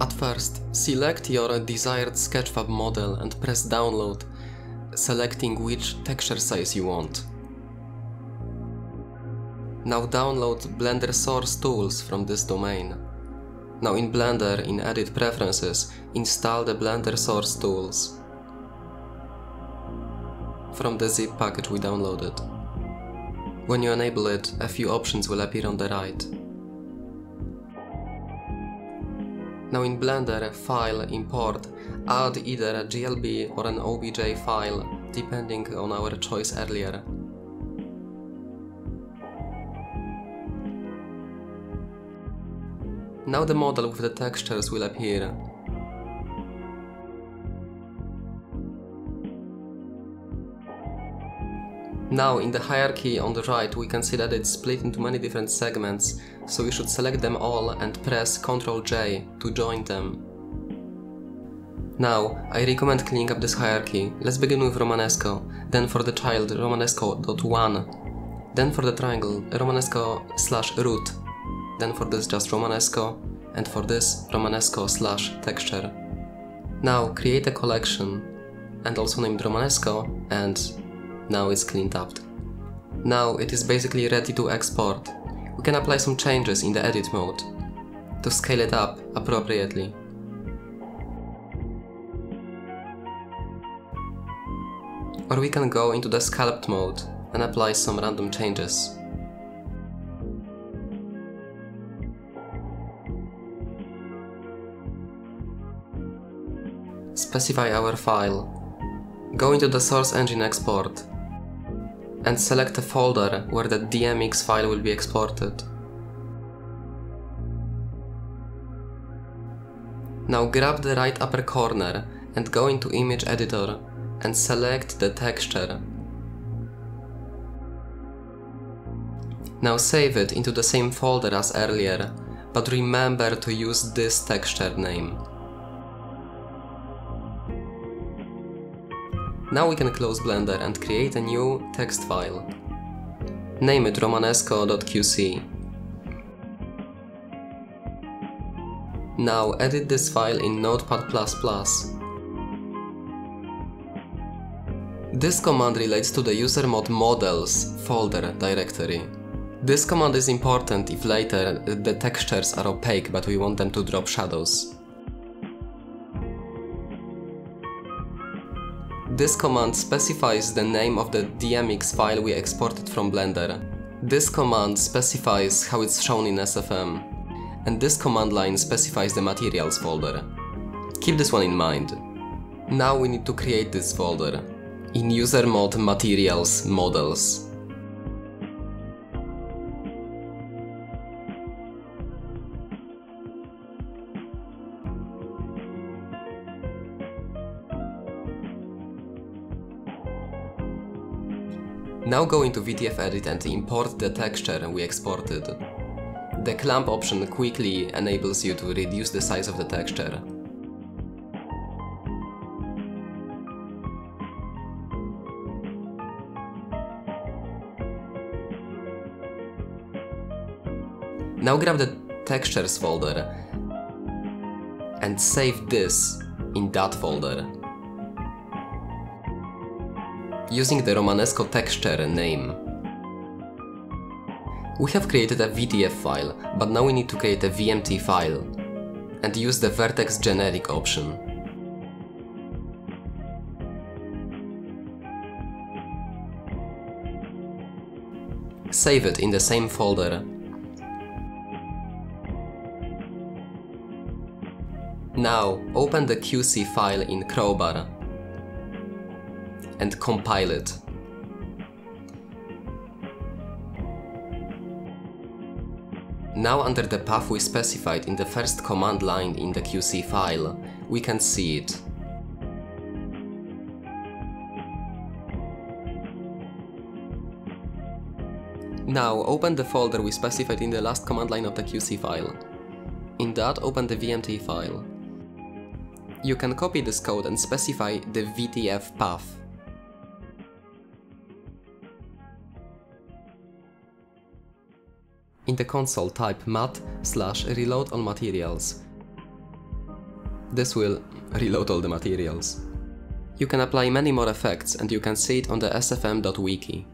At first, select your desired Sketchfab model and press download, selecting which texture size you want. Now download Blender source tools from this domain. Now in Blender, in Edit Preferences, install the Blender source tools from the zip package we downloaded. When you enable it, a few options will appear on the right. Now in Blender, File, Import, add either a GLB or an OBJ file, depending on our choice earlier. Now the model with the textures will appear. Now in the hierarchy on the right we can see that it's split into many different segments, so we should select them all and press Ctrl J to join them. Now, I recommend cleaning up this hierarchy. Let's begin with Romanesco, then for the child Romanesco.1, then for the triangle Romanesco slash root, then for this just Romanesco, and for this Romanesco slash texture. Now create a collection, and also named Romanesco, and now it's cleaned up. Now it is basically ready to export. We can apply some changes in the edit mode to scale it up appropriately. Or we can go into the sculpt mode and apply some random changes. Specify our file. Go into the source engine export and select a folder where the DMX file will be exported. Now grab the right upper corner and go into Image Editor and select the texture. Now save it into the same folder as earlier, but remember to use this texture name. Now we can close Blender and create a new text file. Name it romanesco.qc. Now edit this file in Notepad++. This command relates to the user mod models folder directory. This command is important if later the textures are opaque but we want them to drop shadows. This command specifies the name of the DMX file we exported from Blender. This command specifies how it's shown in SFM. And this command line specifies the materials folder. Keep this one in mind. Now we need to create this folder. In user mod materials models. Now go into VTF Edit and import the texture we exported. The clamp option quickly enables you to reduce the size of the texture. Now grab the textures folder and save this in that folder using the Romanesco texture name. We have created a VTF file, but now we need to create a VMT file and use the vertex generic option. Save it in the same folder. Now open the QC file in Crowbar and compile it. Now under the path we specified in the first command line in the QC file, we can see it. Now open the folder we specified in the last command line of the QC file. In that open the VMT file. You can copy this code and specify the VTF path. In the console type mat slash reload all materials. This will reload all the materials. You can apply many more effects and you can see it on the sfm.wiki.